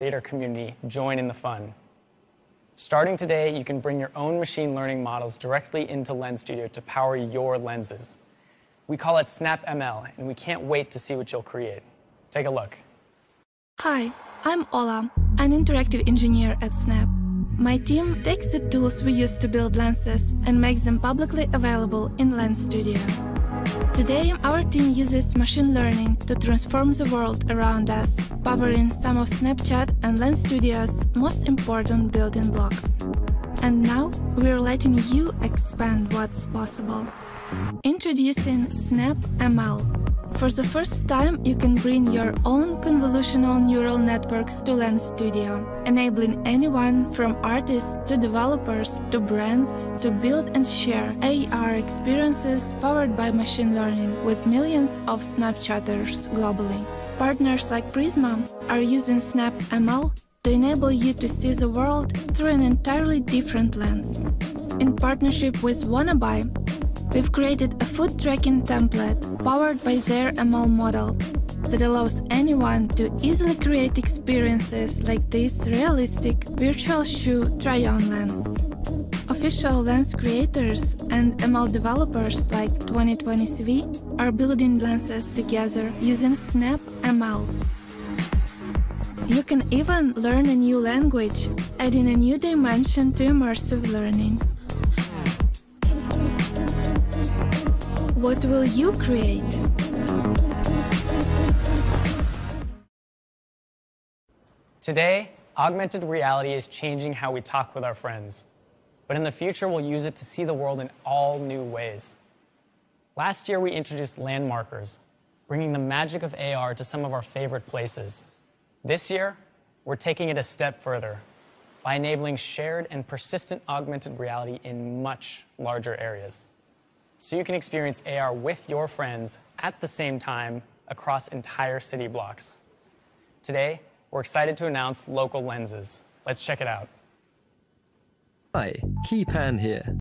creator community join in the fun. Starting today, you can bring your own machine learning models directly into Lens Studio to power your lenses. We call it SnapML, and we can't wait to see what you'll create. Take a look. Hi, I'm Ola, an interactive engineer at Snap. My team takes the tools we use to build lenses and makes them publicly available in Lens Studio. Today, our team uses machine learning to transform the world around us, powering some of Snapchat and Lens Studio's most important building blocks. And now, we're letting you expand what's possible. Introducing Snap ML, for the first time, you can bring your own convolutional neural networks to Lens Studio, enabling anyone from artists to developers to brands to build and share AR experiences powered by machine learning with millions of Snapchatters globally. Partners like Prisma are using Snap ML to enable you to see the world through an entirely different lens. In partnership with Wannaby, We've created a foot tracking template powered by their ML model that allows anyone to easily create experiences like this realistic virtual shoe try-on lens. Official lens creators and ML developers like 2020CV are building lenses together using Snap ML. You can even learn a new language, adding a new dimension to immersive learning. What will you create? Today, augmented reality is changing how we talk with our friends. But in the future, we'll use it to see the world in all new ways. Last year, we introduced landmarkers, bringing the magic of AR to some of our favorite places. This year, we're taking it a step further by enabling shared and persistent augmented reality in much larger areas. So you can experience AR with your friends at the same time across entire city blocks. Today, we're excited to announce local lenses. Let's check it out. Hi, Qi Pan here.